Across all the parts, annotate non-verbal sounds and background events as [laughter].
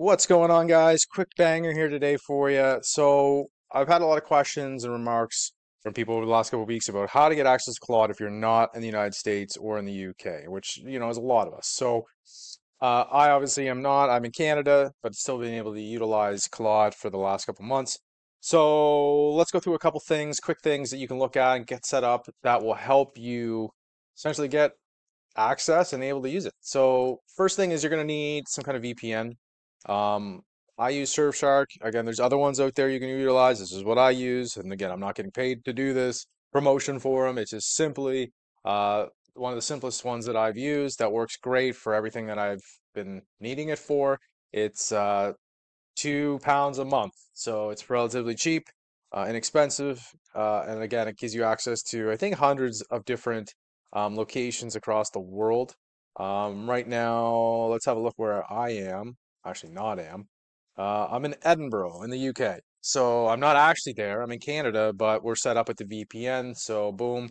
What's going on, guys? Quick banger here today for you. So, I've had a lot of questions and remarks from people over the last couple of weeks about how to get access to Claude if you're not in the United States or in the UK, which, you know, is a lot of us. So, uh, I obviously am not. I'm in Canada, but still being able to utilize Claude for the last couple months. So, let's go through a couple things, quick things that you can look at and get set up that will help you essentially get access and able to use it. So, first thing is you're going to need some kind of VPN. Um, I use Surfshark. Again, there's other ones out there you can utilize. This is what I use. And again, I'm not getting paid to do this promotion for them. It's just simply uh, one of the simplest ones that I've used that works great for everything that I've been needing it for. It's uh, two pounds a month. So it's relatively cheap, uh, inexpensive. Uh, and again, it gives you access to, I think, hundreds of different um, locations across the world. Um, right now, let's have a look where I am actually not am. Uh, I'm in Edinburgh in the UK. So I'm not actually there. I'm in Canada, but we're set up with the VPN. So boom,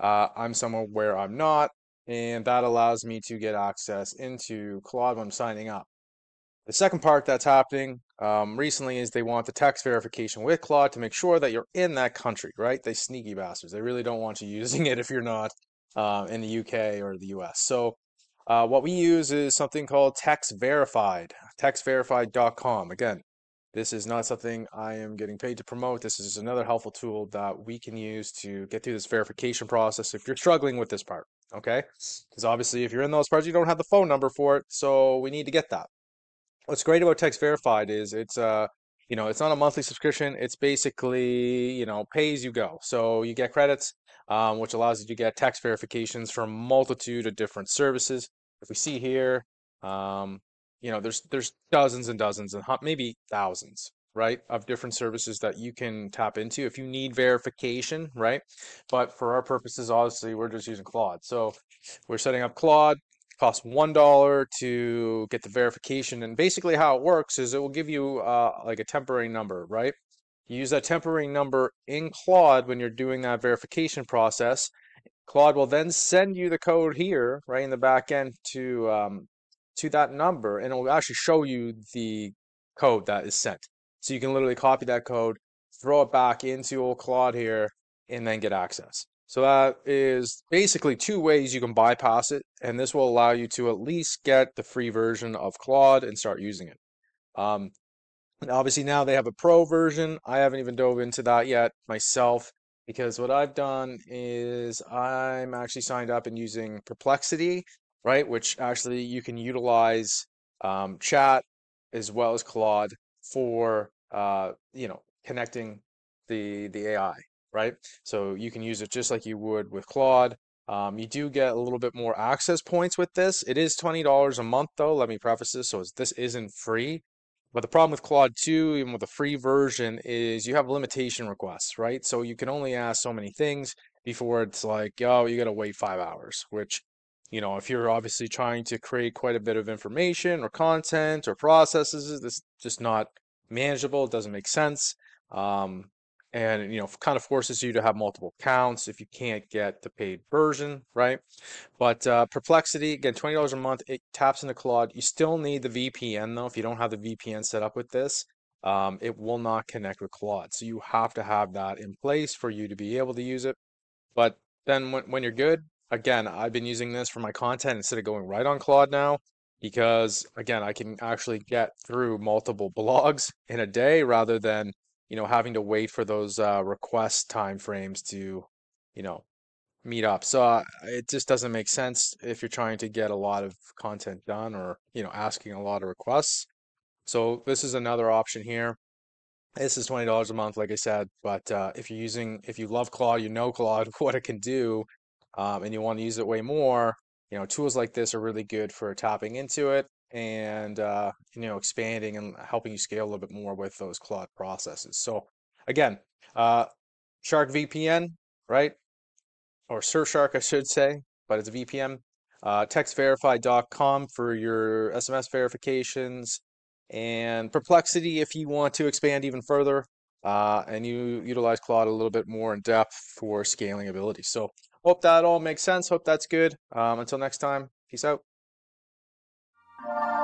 uh, I'm somewhere where I'm not. And that allows me to get access into Claude when I'm signing up. The second part that's happening um, recently is they want the text verification with Claude to make sure that you're in that country, right? They sneaky bastards. They really don't want you [laughs] using it if you're not uh, in the UK or the US. So uh, what we use is something called Text Verified, textverified.com. Again, this is not something I am getting paid to promote. This is another helpful tool that we can use to get through this verification process if you're struggling with this part, okay? Because obviously, if you're in those parts, you don't have the phone number for it, so we need to get that. What's great about Text Verified is it's uh, you know, it's not a monthly subscription. It's basically, you know, pay as you go. So you get credits um, which allows you to get tax verifications from a multitude of different services. If we see here, um, you know, there's there's dozens and dozens and maybe thousands, right, of different services that you can tap into if you need verification, right? But for our purposes, obviously, we're just using Claude. So we're setting up Claude. Costs one dollar to get the verification, and basically how it works is it will give you uh, like a temporary number, right? You use that temporary number in Claude when you're doing that verification process. Claude will then send you the code here, right in the back end, to um, to that number, and it will actually show you the code that is sent. So you can literally copy that code, throw it back into old Claude here, and then get access. So that is basically two ways you can bypass it, and this will allow you to at least get the free version of Claude and start using it. Um, and obviously now they have a pro version. I haven't even dove into that yet myself because what I've done is I'm actually signed up and using Perplexity, right? Which actually you can utilize um, chat as well as Claude for uh, you know connecting the the AI, right? So you can use it just like you would with Claude. Um, you do get a little bit more access points with this. It is $20 a month though. Let me preface this. So this isn't free. But the problem with Claude 2, even with the free version, is you have limitation requests, right? So you can only ask so many things before it's like, oh, you got to wait five hours, which, you know, if you're obviously trying to create quite a bit of information or content or processes, this just not manageable. It doesn't make sense. Um, and you know kind of forces you to have multiple accounts if you can't get the paid version right? But uh, perplexity again $20 a month it taps into claude. You still need the vpn though if you don't have the vpn set up with this um, it will not connect with claude. So you have to have that in place for you to be able to use it. But then when, when you're good again i've been using this for my content instead of going right on claude now because again i can actually get through multiple [laughs] blogs in a day rather than you know, having to wait for those uh, request time frames to, you know, meet up. So uh, it just doesn't make sense if you're trying to get a lot of content done or, you know, asking a lot of requests. So this is another option here. This is $20 a month, like I said, but uh, if you're using, if you love Claude, you know [laughs] Claude, what it can do, um, and you want to use it way more, you know, tools like this are really good for tapping into it and uh, you know expanding and helping you scale a little bit more with those Claude processes. So again, uh, Shark VPN, right? Or Surfshark, I should say, but it's a VPN. Uh, textverified.com for your SMS verifications, and Perplexity if you want to expand even further, uh, and you utilize Claude a little bit more in depth for scaling ability. So hope that all makes sense. Hope that's good. Um, until next time, peace out. Thank you.